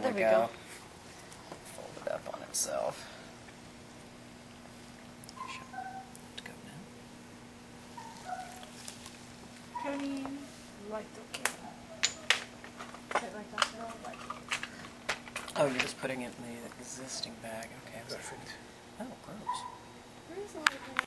There there we we go. go. Fold it up on itself. Should go now. Tony, light the camera. Oh, you're just putting it in the existing bag. Okay. Perfect. Oh, gross.